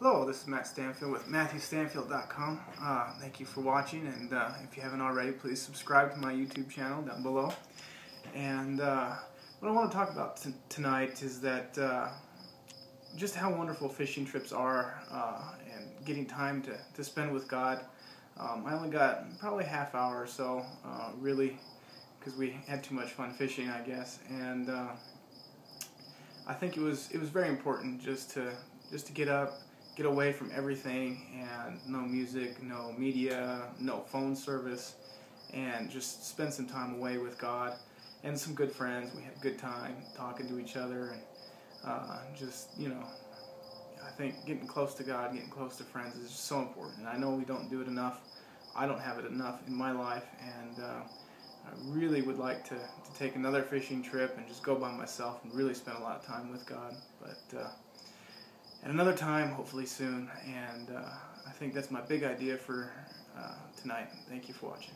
Hello, this is Matt Stanfield with MatthewStanfield.com. Uh, thank you for watching, and uh, if you haven't already, please subscribe to my YouTube channel down below. And uh, what I want to talk about tonight is that uh, just how wonderful fishing trips are uh, and getting time to, to spend with God. Um, I only got probably half hour or so, uh, really, because we had too much fun fishing, I guess. And I think it was it was very important just to just to get up, get away from everything, and no music, no media, no phone service, and just spend some time away with God and some good friends. We had a good time talking to each other and uh, just you know. I think getting close to God, getting close to friends is just so important. And I know we don't do it enough. I don't have it enough in my life, and uh, I really would like to, to take another fishing trip and just go by myself and really spend a lot of time with God. But uh, at another time, hopefully soon. And uh, I think that's my big idea for uh, tonight. Thank you for watching.